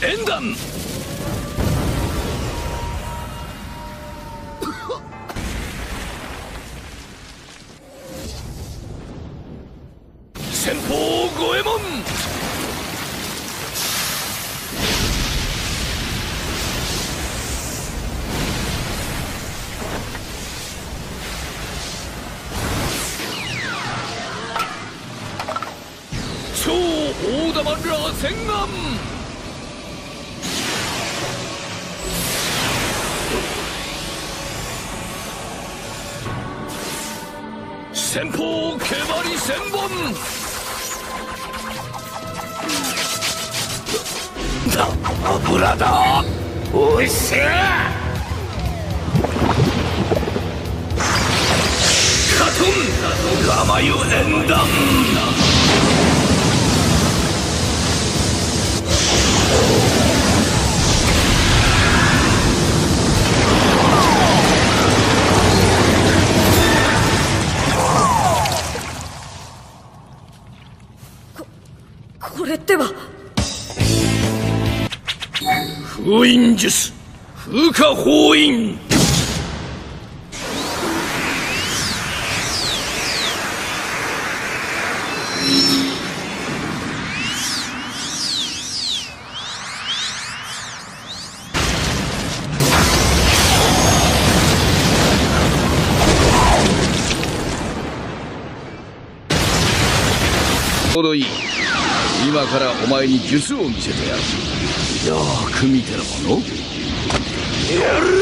縁談。先方五右衛門超大玉螺旋丸先方毛張り千本。だ油だ。おいしい。カトンガマユ縁談。封印術。風化封印。ちょうどいい。今からお前に術を見せてやる。よく見てるもの。やる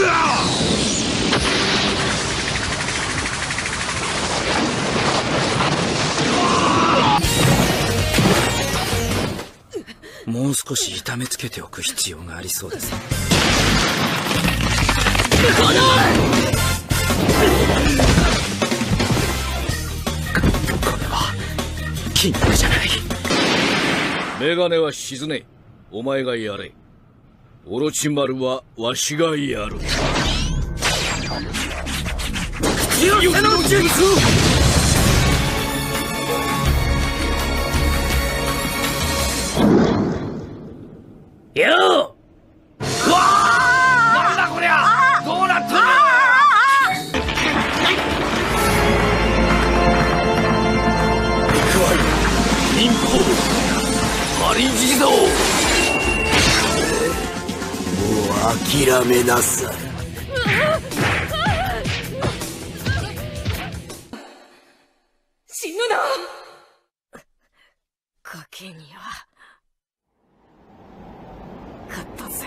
もう少し痛めつけておく必要がありそうですこれは金額じゃない。メガネは沈めお前がやれ。オロチマルはわしがやる。強さの術諦めなさい。死ぬな。ガキには。勝ったぜ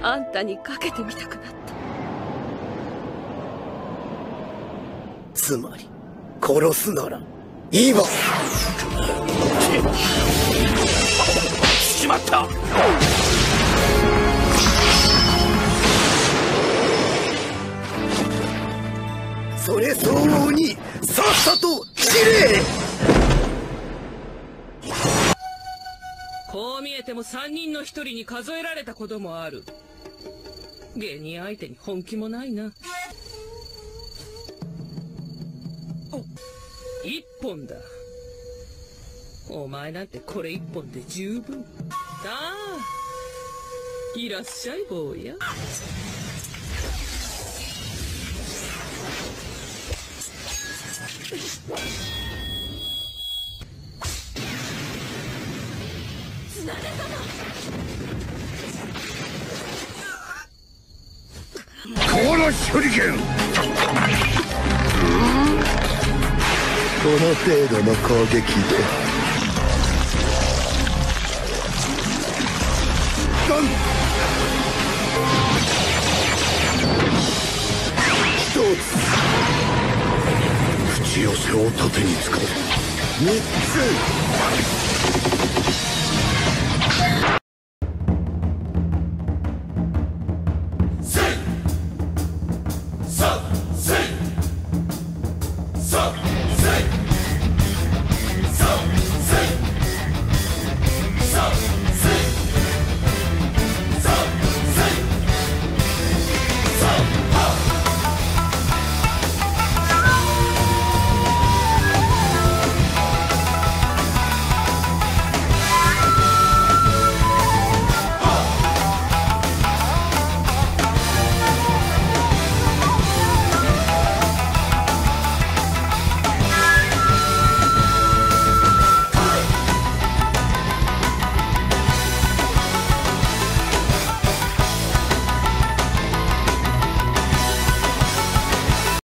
あんたにかけてみたくなった。つまり殺すなら今しまった。それ相応にさっさと切れ。こう見えても三人の一人に数えられたこともある。芸人相手に本気もないな本だ。お前なんてこれ一本で十分。ああいらっしゃい坊や。この手裏剣この程度の攻撃で。ガン。一つ。口寄せを盾に使う。三つ。Satan!